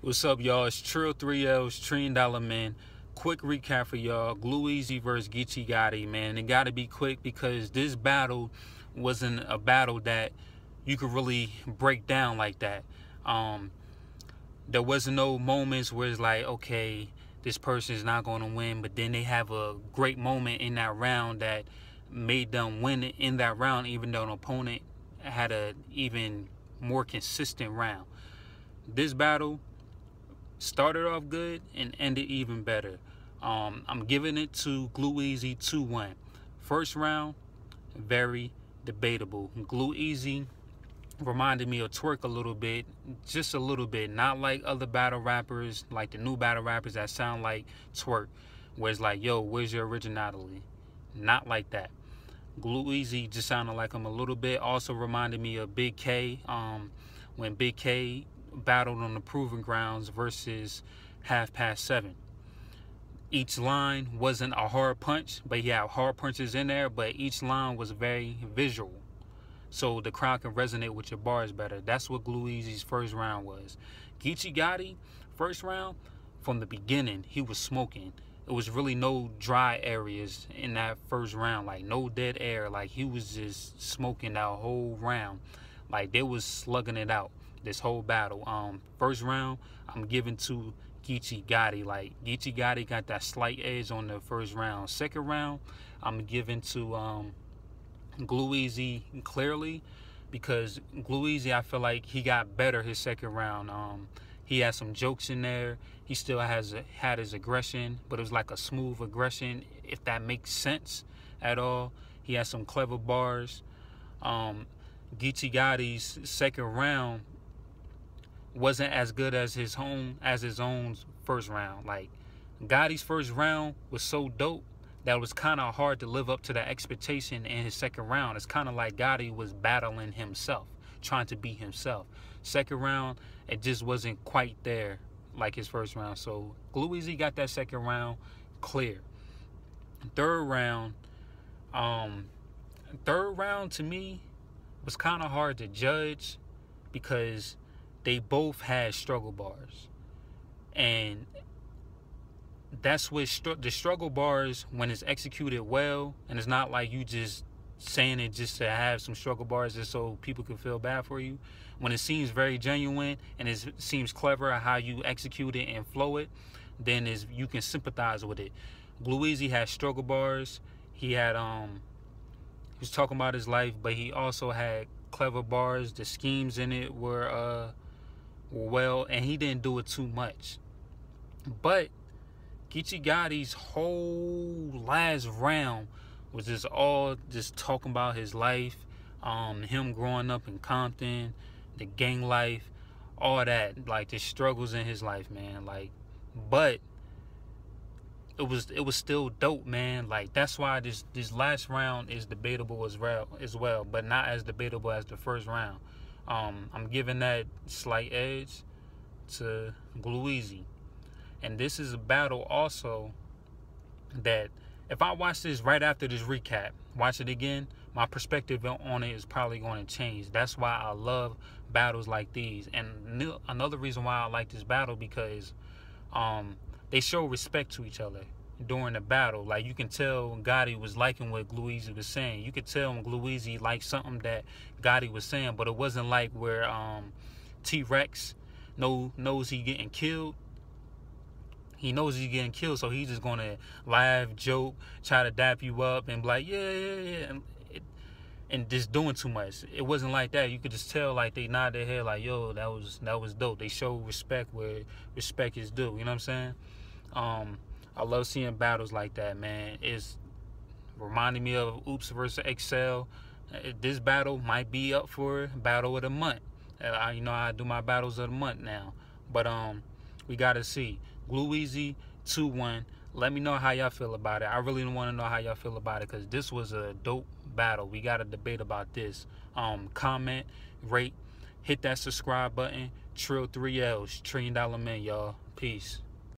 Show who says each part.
Speaker 1: What's up, y'all? It's Trill 3Ls, Trillion Dollar Man. Quick recap for y'all. Glueazy versus Geechi Gotti, man. It got to be quick because this battle wasn't a battle that you could really break down like that. Um, there wasn't no moments where it's like, okay, this person is not going to win, but then they have a great moment in that round that made them win in that round, even though an opponent had a even more consistent round. This battle started off good and ended even better. Um, I'm giving it to Glueazy 2-1. First round, very debatable. Glueazy reminded me of Twerk a little bit, just a little bit. Not like other battle rappers, like the new battle rappers that sound like Twerk, where it's like, yo, where's your originality? Not like that. Glueazy just sounded like him a little bit. Also reminded me of Big K. Um, when Big K battled on the proving grounds versus half past seven. Each line wasn't a hard punch, but had hard punches in there, but each line was very visual. So the crowd can resonate with your bars better. That's what Easy's first round was. Geechi Gotti, first round, from the beginning, he was smoking. It was really no dry areas in that first round, like no dead air. Like he was just smoking that whole round. Like they was slugging it out this whole battle. Um, first round, I'm giving to Geechi Gotti. Like Geechi Gotti got that slight edge on the first round. Second round, I'm giving to um, Glue clearly because Glueazy, I feel like he got better his second round. Um, he had some jokes in there. He still has a, had his aggression, but it was like a smooth aggression, if that makes sense at all. He had some clever bars. Um, Geechi Gotti's second round wasn't as good as his home as his own first round. Like Gotti's first round was so dope that was kind of hard to live up to the expectation in his second round. It's kind of like Gotti was battling himself, trying to be himself. Second round, it just wasn't quite there like his first round. So Easy got that second round clear. Third round, um, third round to me was kind of hard to judge because they both had struggle bars. And that's what str- the struggle bars, when it's executed well, and it's not like you just saying it just to have some struggle bars just so people can feel bad for you. When it seems very genuine and it seems clever how you execute it and flow it, then is you can sympathize with it. Easy had struggle bars. He had um he was talking about his life, but he also had clever bars. The schemes in it were uh well, and he didn't do it too much. But Geechi Gotti's whole last round was just all just talking about his life, um, him growing up in Compton, the gang life, all that, like the struggles in his life, man. Like, but it was it was still dope, man. Like that's why this this last round is debatable as well as well, but not as debatable as the first round. Um, I'm giving that slight edge to Glue And this is a battle also that if I watch this right after this recap, watch it again, my perspective on it is probably going to change. That's why I love battles like these. And another reason why I like this battle because um, they show respect to each other during the battle. Like you can tell Gotti was liking what Easy was saying. You could tell when Easy liked something that Gotti was saying, but it wasn't like where um, T Rex know knows he getting killed. He knows he's getting killed, so he's just gonna laugh, joke, try to dap you up, and be like, yeah, yeah, yeah, and, it, and just doing too much. It wasn't like that. You could just tell, like they nod their head, like, yo, that was that was dope. They show respect where respect is due. You know what I'm saying? Um, I love seeing battles like that, man. It's reminding me of Oops versus Excel. Uh, this battle might be up for battle of the month. Uh, I, you know, I do my battles of the month now, but um, we gotta see. Glueazy two one. Let me know how y'all feel about it. I really want to know how y'all feel about it because this was a dope battle. We got to debate about this. Um, comment, rate, hit that subscribe button. Trill 3Ls, Trillion Dollar Man, y'all. Peace.